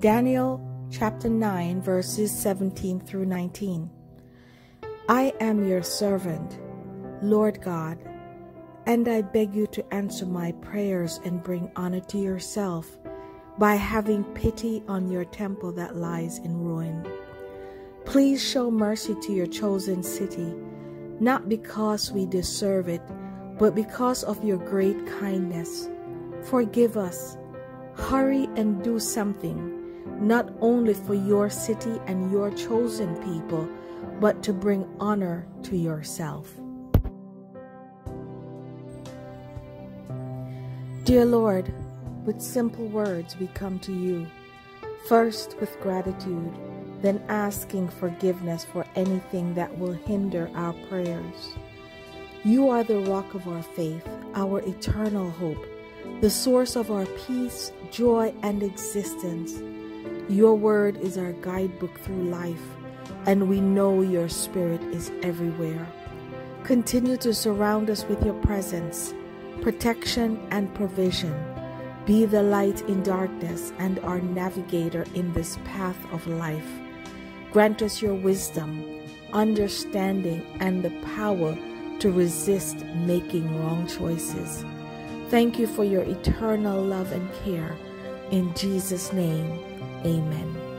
Daniel chapter 9, verses 17 through 19. I am your servant, Lord God, and I beg you to answer my prayers and bring honor to yourself by having pity on your temple that lies in ruin. Please show mercy to your chosen city, not because we deserve it, but because of your great kindness. Forgive us. Hurry and do something, not only for your city and your chosen people, but to bring honor to yourself. Dear Lord, with simple words we come to you, first with gratitude, then asking forgiveness for anything that will hinder our prayers. You are the rock of our faith, our eternal hope, the source of our peace, joy, and existence. Your word is our guidebook through life, and we know your spirit is everywhere. Continue to surround us with your presence, protection, and provision. Be the light in darkness and our navigator in this path of life. Grant us your wisdom, understanding, and the power to resist making wrong choices. Thank you for your eternal love and care. In Jesus' name, Amen.